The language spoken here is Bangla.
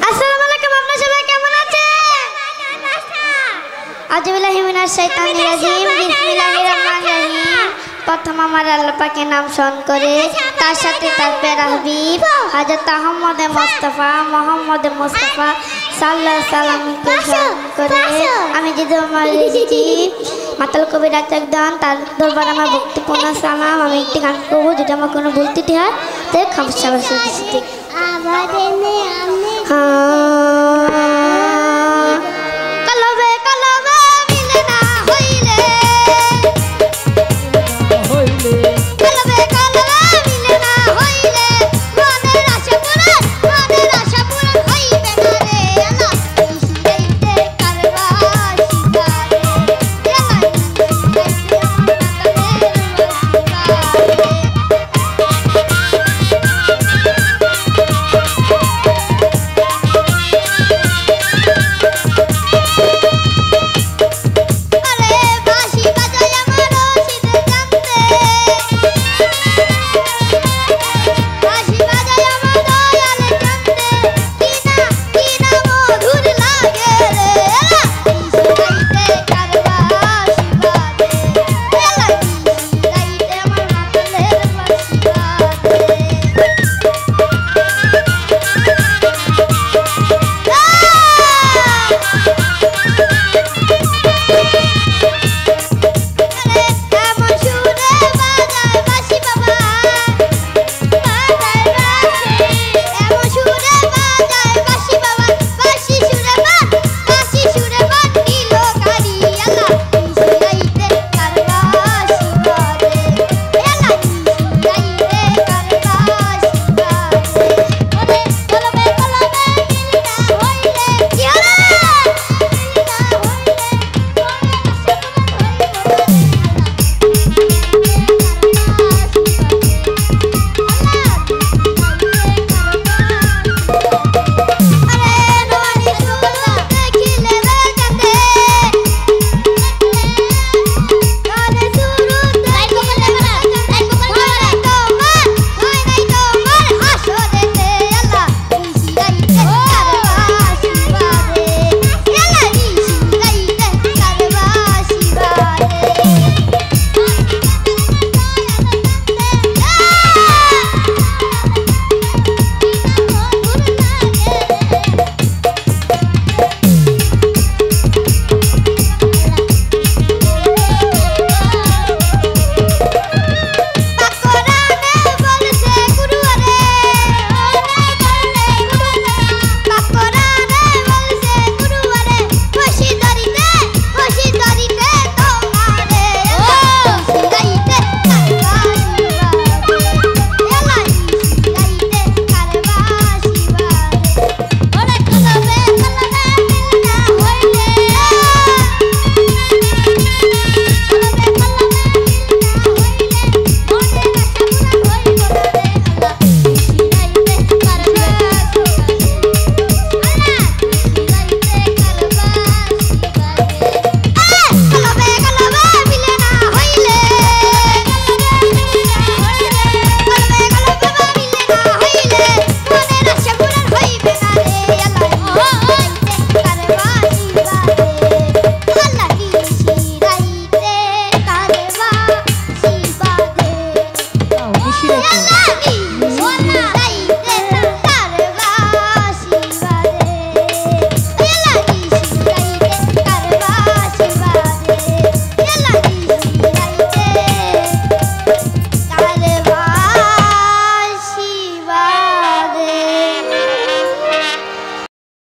আসসালামু আলাইকুম আপনারা সবাই কেমন আছেন? আউযুবিল্লাহি মিনাশ শাইতানির রাজিম বিসমিল্লাহির রহমানির রহিম। প্রথম আমার আল্লাহ পাকের নাম স্মরণ করে তার সাথে তার প্যারা হাবিব হযরত আহমদ মোস্তফা মোহাম্মদ মুস্তাফা সাল্লাহ সালাম করে আমি যে আমার এসেছি মাতাল কবি ডাক্তার দান তার দরবার আমার ভক্তিপূর্ণ সালাম। আমি একটি গান করব যেটা আমার কোনো ভুল হয় তাই খাবার হ্যাঁ।